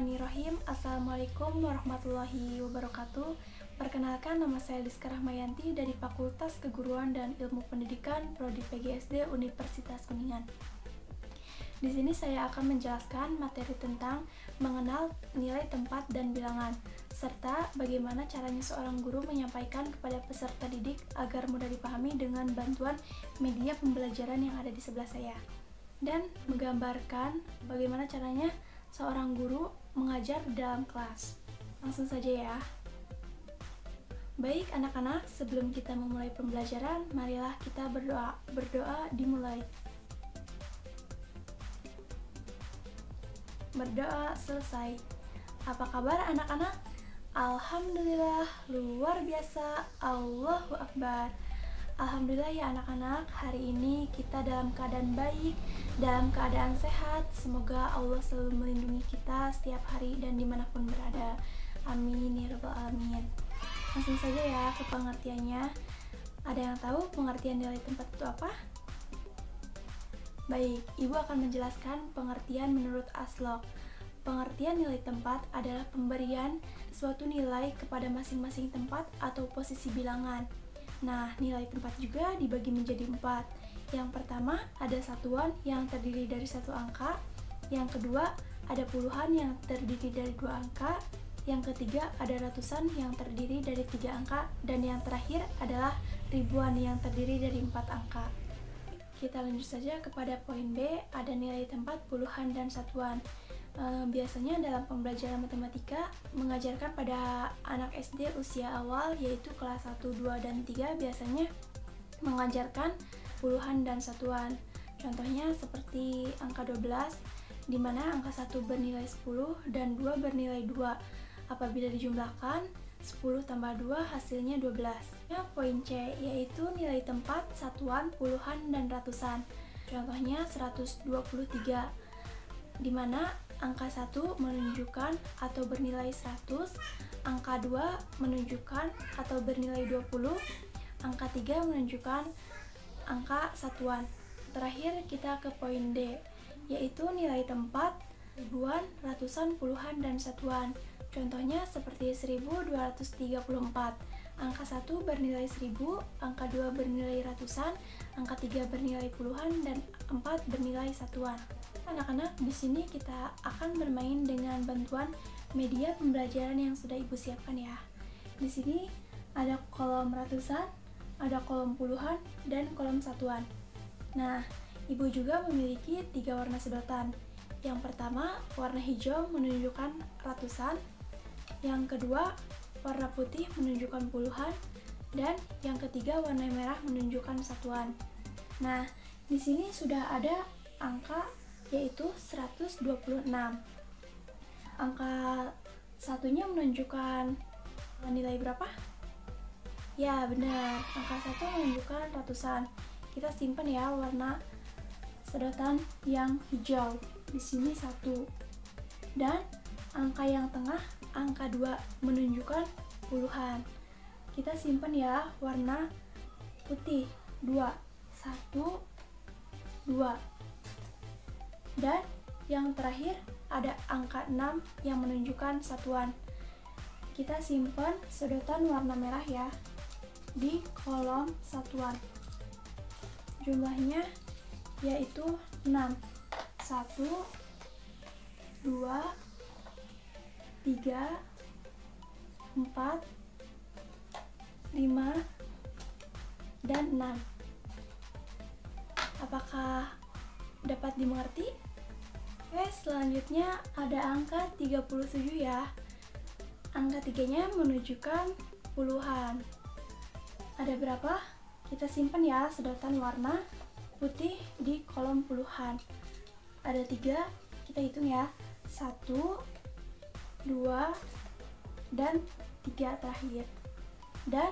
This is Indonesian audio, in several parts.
Bismillahirrahmanirrahim. Assalamualaikum warahmatullahi wabarakatuh. Perkenalkan nama saya Diska Rahmayanti dari Fakultas Keguruan dan Ilmu Pendidikan Prodi PGSD Universitas Kuningan. Di sini saya akan menjelaskan materi tentang mengenal nilai tempat dan bilangan serta bagaimana caranya seorang guru menyampaikan kepada peserta didik agar mudah dipahami dengan bantuan media pembelajaran yang ada di sebelah saya. Dan menggambarkan bagaimana caranya seorang guru mengajar dalam kelas. Langsung saja ya. Baik anak-anak, sebelum kita memulai pembelajaran, marilah kita berdoa. Berdoa dimulai. Berdoa selesai. Apa kabar anak-anak? Alhamdulillah, luar biasa. Allahu Akbar. Alhamdulillah ya anak-anak, hari ini kita dalam keadaan baik, dalam keadaan sehat. Semoga Allah selalu melindungi kita setiap hari dan di mana pun berada. Amin ya rabbal alamin. Langsung saja ya ke pengertiannya. Ada yang tahu pengertian nilai tempat itu apa? Baik, Ibu akan menjelaskan pengertian menurut Aslok. Pengertian nilai tempat adalah pemberian suatu nilai kepada masing-masing tempat atau posisi bilangan Nah, nilai tempat juga dibagi menjadi empat. Yang pertama, ada satuan yang terdiri dari satu angka. Yang kedua, ada puluhan yang terdiri dari dua angka. Yang ketiga, ada ratusan yang terdiri dari tiga angka. Dan yang terakhir adalah ribuan yang terdiri dari empat angka. Kita lanjut saja kepada poin B, ada nilai tempat puluhan dan satuan. Eh, biasanya dalam pembelajaran matematika mengajarkan pada anak SD usia awal yaitu kelas 1, 2, dan 3 biasanya mengajarkan puluhan dan satuan. Contohnya seperti angka 12 di mana angka 1 bernilai 10 dan 2 bernilai 2. Apabila dijumlahkan 10 tambah 2 hasilnya 12. Ya, poin C yaitu nilai tempat satuan puluhan dan ratusan. Contohnya 123 di mana angka 1 menunjukkan atau bernilai 100, angka 2 menunjukkan atau bernilai 20, angka 3 menunjukkan angka satuan. Terakhir kita ke poin D, yaitu nilai tempat, ribuan, ratusan, puluhan, dan satuan. Contohnya seperti 1234. Angka 1 bernilai 1000, angka 2 bernilai ratusan, angka 3 bernilai puluhan, dan 4 bernilai satuan anak-anak, di sini kita akan bermain dengan bantuan media pembelajaran yang sudah Ibu siapkan ya. Di sini ada kolom ratusan, ada kolom puluhan, dan kolom satuan. Nah, Ibu juga memiliki tiga warna sedotan. Yang pertama, warna hijau menunjukkan ratusan. Yang kedua, warna putih menunjukkan puluhan. Dan yang ketiga, warna merah menunjukkan satuan. Nah, di sini sudah ada angka yaitu 126. Angka satunya menunjukkan nilai berapa? Ya, benar. Angka satu menunjukkan ratusan. Kita simpan ya warna sedotan yang hijau. Di sini satu. Dan angka yang tengah, angka dua menunjukkan puluhan. Kita simpan ya warna putih. Dua. Satu, dua. Dan yang terakhir ada angka 6 yang menunjukkan satuan. Kita simpan sedotan warna merah ya di kolom satuan. Jumlahnya yaitu 6. 1 2 3 4 5 dan 6. Apakah dapat dimengerti? Oke, selanjutnya ada angka 37 ya. Angka tiganya menunjukkan puluhan. Ada berapa? Kita simpan ya sedotan warna putih di kolom puluhan. Ada tiga, kita hitung ya. Satu, dua, dan tiga terakhir. Dan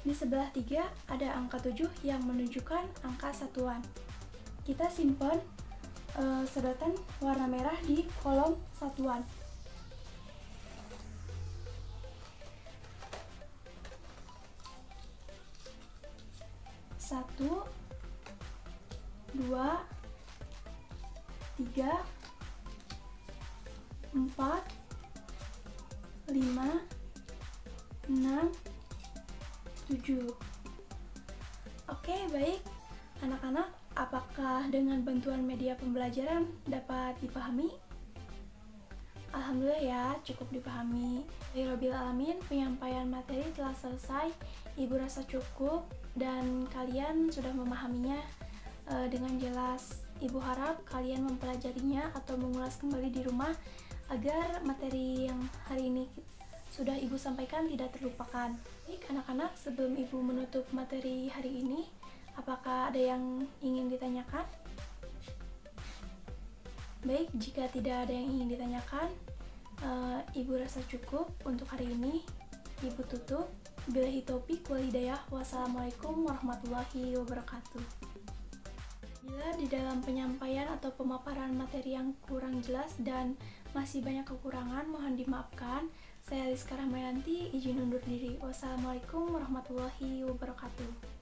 di sebelah tiga ada angka tujuh yang menunjukkan angka satuan. Kita simpan uh, sedotan warna merah di kolom satuan. Satu, dua, tiga, empat, 5 6 7 Oke, baik. Anak-anak, apakah dengan bantuan media pembelajaran dapat dipahami? Alhamdulillah ya, cukup dipahami. Robil Alamin, penyampaian materi telah selesai. Ibu rasa cukup dan kalian sudah memahaminya uh, dengan jelas. Ibu harap kalian mempelajarinya atau mengulas kembali di rumah agar materi yang hari ini sudah Ibu sampaikan tidak terlupakan. Baik, anak-anak, sebelum Ibu menutup materi hari ini, apakah ada yang ingin ditanyakan? Baik, jika tidak ada yang ingin ditanyakan, uh, Ibu rasa cukup untuk hari ini. Ibu tutup. Bila topik walidayah. Wassalamualaikum warahmatullahi wabarakatuh. Bila di dalam penyampaian atau pemaparan materi yang kurang jelas dan masih banyak kekurangan, mohon dimaafkan. Saya Rizka Rahmayanti, izin undur diri. Wassalamualaikum warahmatullahi wabarakatuh.